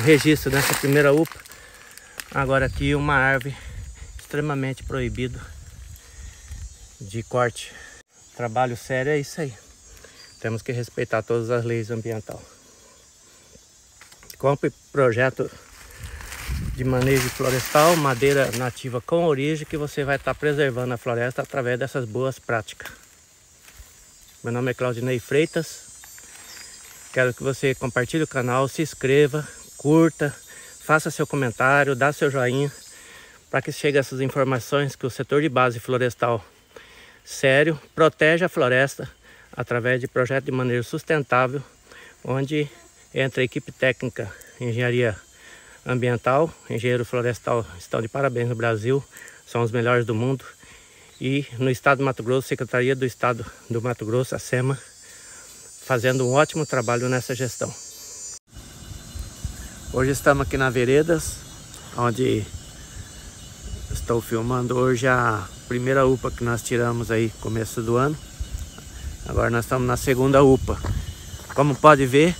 registro nessa primeira UPA. Agora aqui uma árvore extremamente proibido de corte. Trabalho sério é isso aí. Temos que respeitar todas as leis ambientais. Compre projeto de manejo florestal, madeira nativa com origem, que você vai estar preservando a floresta através dessas boas práticas. Meu nome é Claudinei Freitas. Quero que você compartilhe o canal, se inscreva, curta, faça seu comentário, dá seu joinha para que chegue essas informações que o setor de base florestal sério protege a floresta através de projeto de manejo sustentável, onde entra a equipe técnica, engenharia ambiental, engenheiro florestal estão de parabéns no Brasil, são os melhores do mundo. E no estado do Mato Grosso, Secretaria do Estado do Mato Grosso, a SEMA, fazendo um ótimo trabalho nessa gestão. Hoje estamos aqui na Veredas, onde estou filmando hoje a primeira UPA que nós tiramos aí começo do ano. Agora nós estamos na segunda UPA. Como pode ver,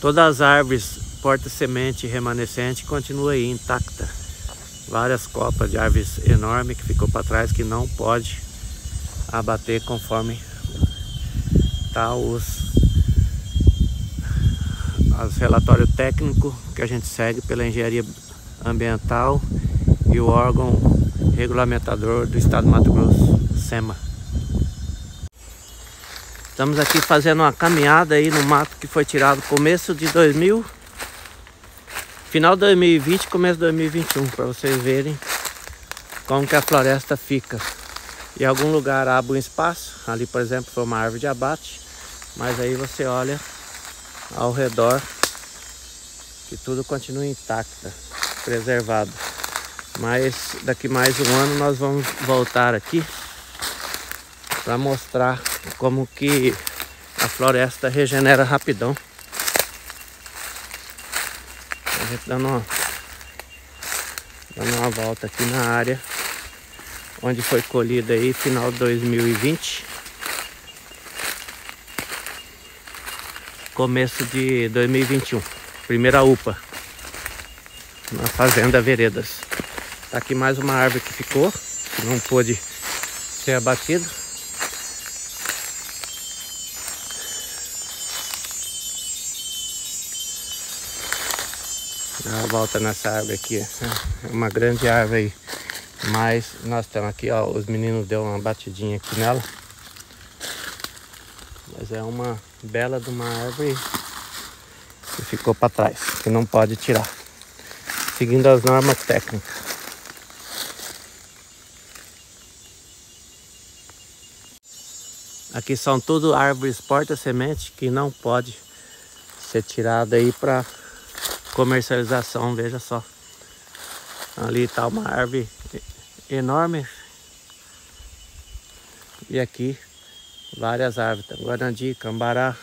todas as árvores porta-semente remanescente continua aí intacta. Várias copas de árvores enormes que ficou para trás que não pode abater conforme tá os, os relatórios técnicos que a gente segue pela engenharia ambiental e o órgão regulamentador do estado do Mato Grosso, SEMA. Estamos aqui fazendo uma caminhada aí no mato que foi tirado começo de 2000 Final de 2020, começo de 2021, para vocês verem como que a floresta fica. Em algum lugar abre um espaço, ali por exemplo foi uma árvore de abate, mas aí você olha ao redor que tudo continua intacto, preservado. Mas daqui mais um ano nós vamos voltar aqui para mostrar como que a floresta regenera rapidão. Gente dando uma, dando uma volta aqui na área onde foi colhida aí final de 2020 começo de 2021 primeira UPA na fazenda Veredas tá aqui mais uma árvore que ficou que não pôde ser abatida Dá uma volta nessa árvore aqui. É uma grande árvore aí. Mas nós estamos aqui, ó. Os meninos deu uma batidinha aqui nela. Mas é uma bela de uma árvore que ficou para trás, que não pode tirar. Seguindo as normas técnicas. Aqui são tudo árvores porta-semente que não pode ser tirada aí para comercialização, veja só. Ali está uma árvore enorme. E aqui várias árvores? Guarandi, Cambará.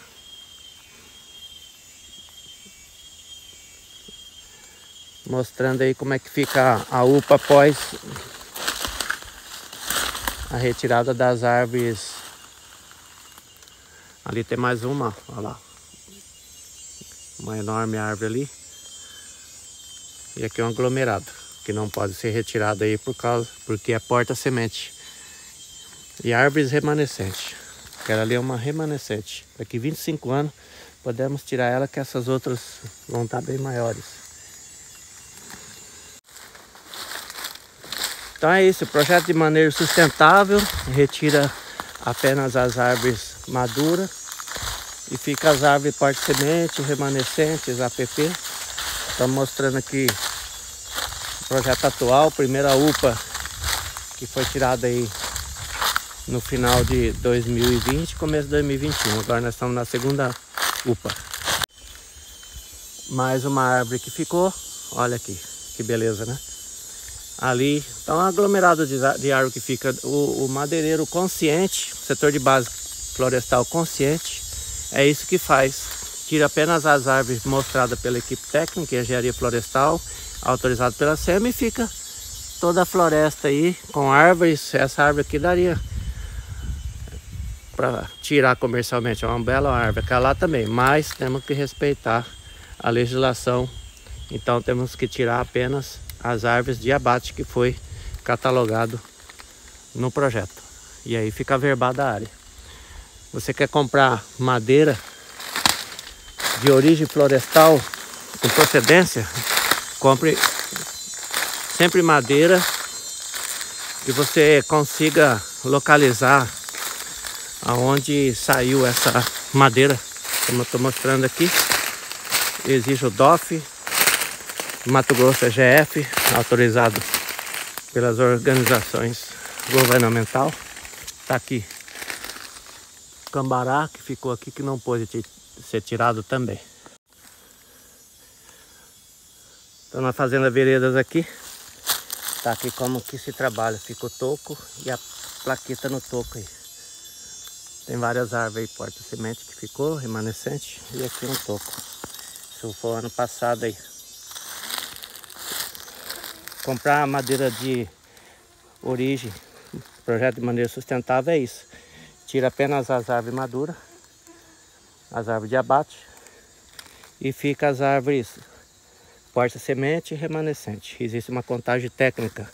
Mostrando aí como é que fica a UPA após a retirada das árvores. Ali tem mais uma, olha lá. Uma enorme árvore ali. E aqui é um aglomerado, que não pode ser retirado aí por causa, porque é porta-semente. E árvores remanescentes. Aquela ali é uma remanescente. Daqui 25 anos podemos tirar ela que essas outras vão estar bem maiores. Então é isso, projeto de manejo sustentável, retira apenas as árvores maduras e fica as árvores parte-semente, remanescentes, APP. Estamos mostrando aqui projeto atual, primeira UPA que foi tirada aí no final de 2020, começo de 2021. Agora nós estamos na segunda UPA. Mais uma árvore que ficou. Olha aqui, que beleza, né? Ali está um aglomerado de, de árvore que fica. O, o madeireiro consciente, setor de base florestal consciente, é isso que faz. Tira apenas as árvores mostradas pela equipe técnica, engenharia florestal, autorizado pela SEMA e fica toda a floresta aí com árvores. Essa árvore aqui daria para tirar comercialmente. É uma bela árvore. Aquela lá também. Mas temos que respeitar a legislação Então temos que tirar apenas as árvores de abate que foi catalogado no projeto. E aí fica verbada a área. Você quer comprar madeira de origem florestal com procedência, compre sempre madeira que você consiga localizar aonde saiu essa madeira, como eu estou mostrando aqui. Exige o DOF, Mato Grosso é GF, autorizado pelas organizações governamental. Tá aqui Cambará, que ficou aqui, que não pôde ser tirado também. Estou na fazenda Veredas aqui. Tá aqui como que se trabalha. Fica o toco e a plaqueta no toco aí. Tem várias árvores aí, porta-semente que ficou, remanescente. E aqui um toco. Isso foi ano passado aí. Comprar madeira de origem, projeto de maneira sustentável é isso. Tira apenas as árvores maduras, as árvores de abate e fica as árvores porta-semente e remanescente. Existe uma contagem técnica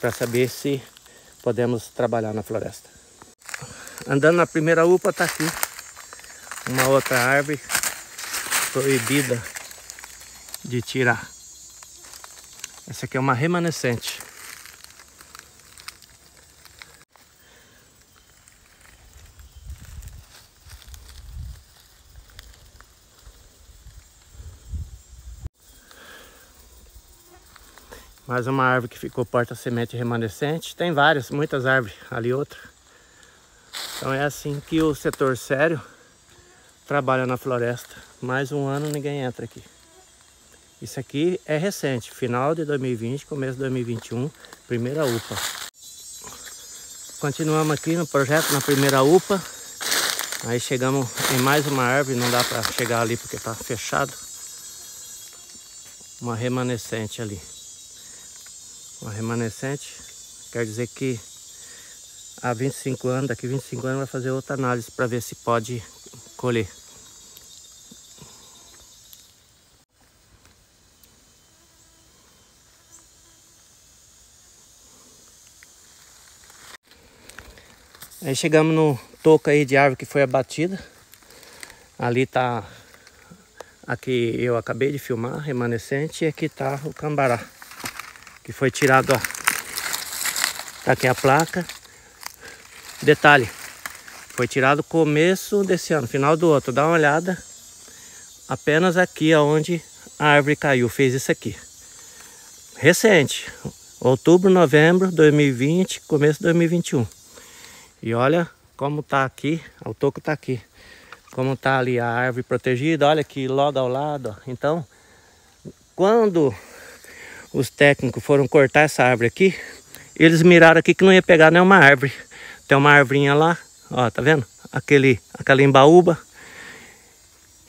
para saber se podemos trabalhar na floresta. Andando na primeira UPA está aqui uma outra árvore proibida de tirar. Essa aqui é uma remanescente. Mais uma árvore que ficou porta-semente remanescente. Tem várias, muitas árvores. Ali outra. Então é assim que o setor sério trabalha na floresta. Mais um ano ninguém entra aqui. Isso aqui é recente, final de 2020, começo de 2021, primeira UPA. Continuamos aqui no projeto, na primeira UPA. Aí chegamos em mais uma árvore, não dá para chegar ali porque está fechado. Uma remanescente ali. Uma remanescente quer dizer que há 25 anos, daqui 25 anos vai fazer outra análise para ver se pode colher. Aí chegamos no toco aí de árvore que foi abatida. Ali tá aqui eu acabei de filmar, remanescente, e aqui tá o cambará. Que foi tirado, ó. Tá aqui a placa. Detalhe, foi tirado começo desse ano, final do outro. Dá uma olhada. Apenas aqui onde a árvore caiu, fez isso aqui. Recente, outubro, novembro 2020, começo de 2021. E olha como tá aqui, o toco tá aqui. Como tá ali a árvore protegida, olha aqui logo ao lado. Então, quando os técnicos foram cortar essa árvore aqui, eles miraram aqui que não ia pegar nenhuma árvore. Tem uma árvorinha lá, ó, tá vendo? Aquele, aquela embaúba.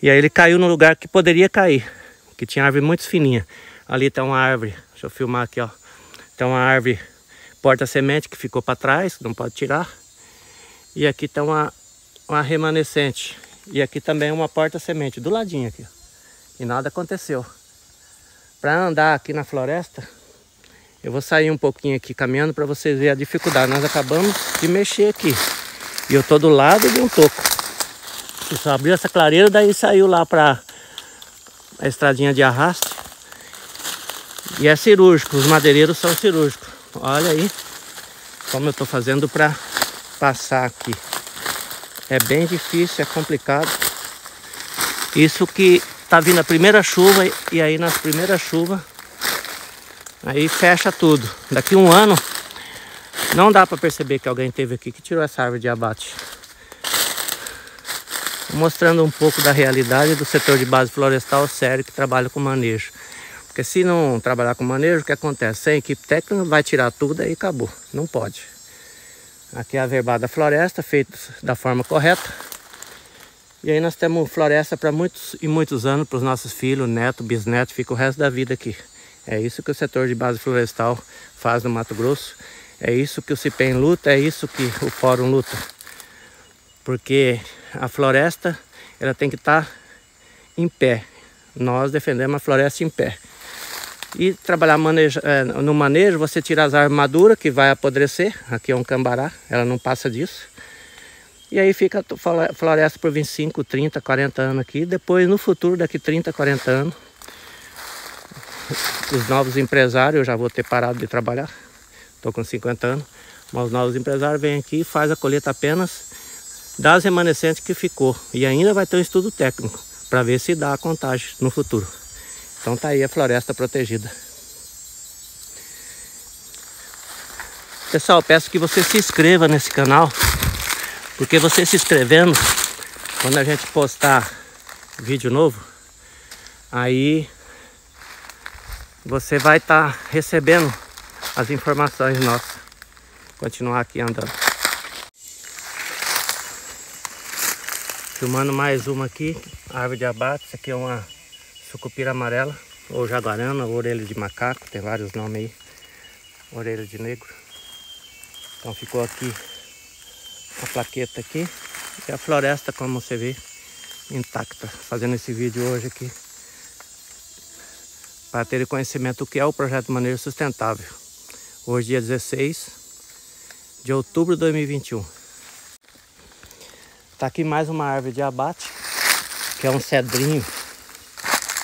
E aí ele caiu no lugar que poderia cair, que tinha árvore muito fininha. Ali tem uma árvore, deixa eu filmar aqui, ó. Tem uma árvore porta-semente que ficou para trás, não pode tirar. E aqui está uma, uma remanescente. E aqui também uma porta-semente, do ladinho aqui. E nada aconteceu. Para andar aqui na floresta, eu vou sair um pouquinho aqui caminhando para vocês verem a dificuldade. Nós acabamos de mexer aqui. E eu tô do lado de um toco. E só abriu essa clareira, daí saiu lá para a estradinha de arraste. E é cirúrgico, os madeireiros são cirúrgicos. Olha aí como eu tô fazendo para passar aqui. É bem difícil, é complicado. Isso que tá vindo a primeira chuva e aí nas primeiras chuvas aí fecha tudo. Daqui um ano não dá para perceber que alguém teve aqui que tirou essa árvore de abate. Mostrando um pouco da realidade do setor de base florestal sério que trabalha com manejo. Porque se não trabalhar com manejo, o que acontece? Sem equipe técnica vai tirar tudo aí acabou. Não pode. Aqui é a verbada floresta, feita da forma correta. E aí nós temos floresta para muitos e muitos anos, para os nossos filhos, netos, bisnetos, fica o resto da vida aqui. É isso que o setor de base florestal faz no Mato Grosso. É isso que o CIPEM luta, é isso que o Fórum luta. Porque a floresta, ela tem que estar tá em pé. Nós defendemos a floresta em pé. E trabalhar manejo, é, no manejo, você tira as árvores maduras, que vai apodrecer. Aqui é um cambará, ela não passa disso. E aí fica floresta por 25, 30, 40 anos aqui. Depois, no futuro, daqui 30, 40 anos, os novos empresários, eu já vou ter parado de trabalhar. Estou com 50 anos. Mas os novos empresários vêm aqui e faz a colheita apenas das remanescentes que ficou. E ainda vai ter um estudo técnico para ver se dá a contagem no futuro. Então tá aí a floresta protegida. Pessoal, peço que você se inscreva nesse canal, porque você se inscrevendo, quando a gente postar vídeo novo, aí você vai estar tá recebendo as informações nossas. Continuar aqui andando. Filmando mais uma aqui, árvore de abate. Isso aqui é uma sucupira amarela, ou jaguarana, ou orelha de macaco, tem vários nomes aí. Orelha de negro. Então ficou aqui a plaqueta aqui. E a floresta, como você vê, intacta. Fazendo esse vídeo hoje aqui. Para ter conhecimento do que é o projeto Maneiro Sustentável. Hoje dia 16 de outubro de 2021. Tá aqui mais uma árvore de abate, que é um cedrinho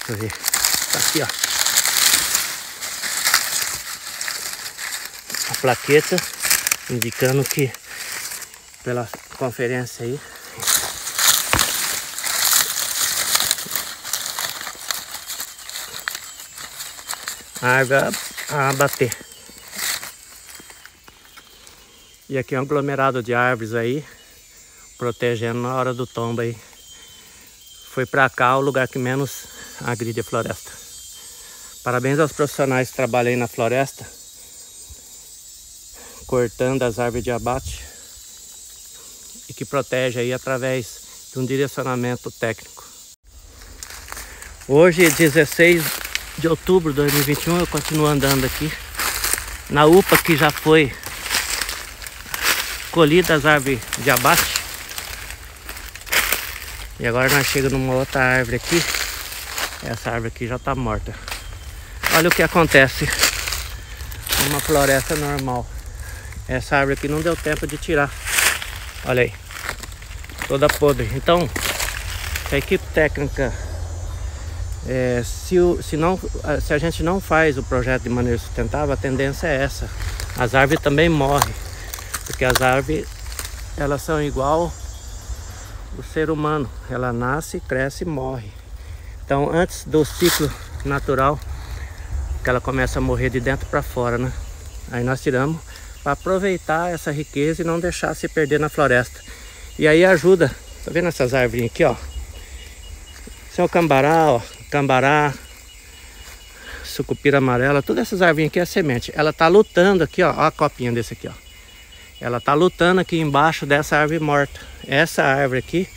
Deixa eu ver. Tá aqui, ó. A plaqueta indicando que pela conferência aí a árvore a bater. E aqui é um aglomerado de árvores aí, protegendo na hora do tombo aí. Foi para cá o lugar que menos agride a floresta. Parabéns aos profissionais que trabalham aí na floresta, cortando as árvores de abate e que protege aí através de um direcionamento técnico. Hoje, 16 de outubro de 2021, eu continuo andando aqui na UPA que já foi colhida as árvores de abate. E agora nós chegamos numa outra árvore aqui essa árvore aqui já está morta. Olha o que acontece numa floresta normal. Essa árvore aqui não deu tempo de tirar. Olha aí. Toda podre. Então, a equipe técnica, é, se, o, se, não, se a gente não faz o projeto de maneira sustentável, a tendência é essa. As árvores também morrem. Porque as árvores, elas são igual o ser humano. Ela nasce, cresce e morre. Então, antes do ciclo natural, que ela começa a morrer de dentro para fora, né? Aí nós tiramos para aproveitar essa riqueza e não deixar se perder na floresta. E aí ajuda, tá vendo essas árvores aqui, ó? Isso é o cambará, ó, cambará, sucupira amarela, todas essas árvores aqui é semente. Ela tá lutando aqui, ó, ó a copinha desse aqui, ó. Ela tá lutando aqui embaixo dessa árvore morta. Essa árvore aqui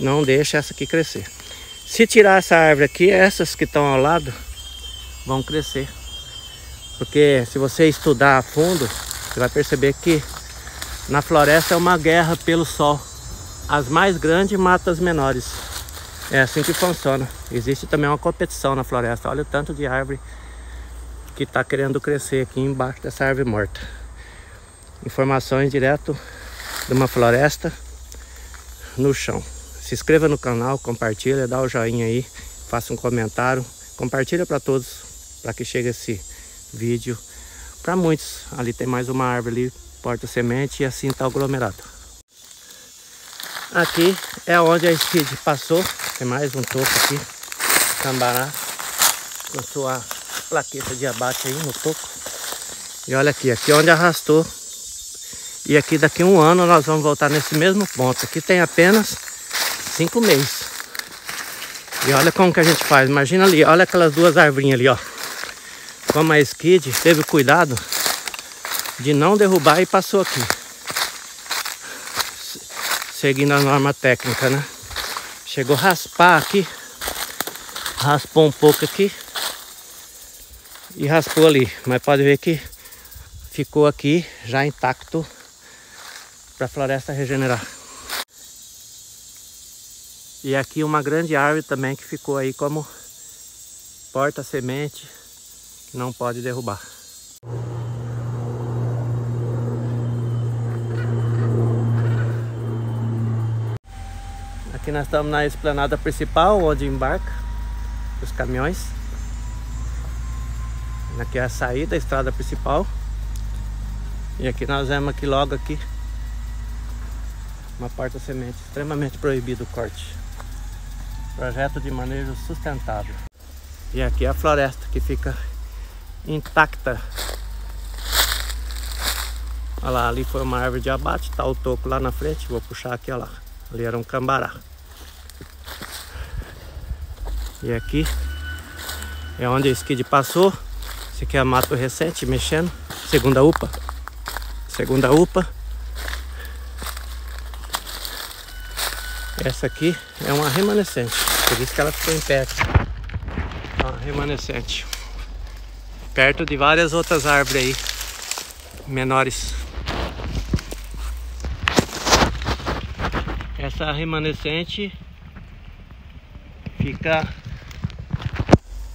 não deixa essa aqui crescer. Se tirar essa árvore aqui, essas que estão ao lado vão crescer. Porque se você estudar a fundo, você vai perceber que na floresta é uma guerra pelo sol. As mais grandes matam as menores. É assim que funciona. Existe também uma competição na floresta. Olha o tanto de árvore que está querendo crescer aqui embaixo dessa árvore morta. Informações direto de uma floresta no chão. Se inscreva no canal, compartilha, dá o joinha aí, faça um comentário, compartilha para todos, para que chegue esse vídeo para muitos. Ali tem mais uma árvore ali, porta semente e assim está aglomerado. Aqui é onde a Skid passou, tem mais um topo aqui, cambará, com sua plaqueta de abate aí no topo. E olha aqui, aqui é onde arrastou. E aqui daqui um ano nós vamos voltar nesse mesmo ponto. Aqui tem apenas cinco meses. E olha como que a gente faz. Imagina ali, olha aquelas duas arvinhas ali, ó. Como a Skid teve cuidado de não derrubar e passou aqui. Seguindo a norma técnica, né? Chegou a raspar aqui. Raspou um pouco aqui. E raspou ali. Mas pode ver que ficou aqui já intacto para a floresta regenerar. E aqui uma grande árvore também que ficou aí como porta-semente Não pode derrubar. Aqui nós estamos na esplanada principal, onde embarca os caminhões. Aqui é a saída da estrada principal. E aqui nós vemos aqui logo aqui uma porta semente extremamente proibido o corte. Projeto de manejo sustentável. E aqui é a floresta que fica intacta. Olha lá, ali foi uma árvore de abate, tá o toco lá na frente, vou puxar aqui, olha lá. Ali era um cambará. E aqui é onde a skid passou. Esse aqui é a mato recente, mexendo. Segunda UPA. Segunda UPA. Essa aqui é uma remanescente, por isso que ela ficou em pé. Uma remanescente. Perto de várias outras árvores aí, menores. Essa remanescente fica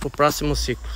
o próximo ciclo.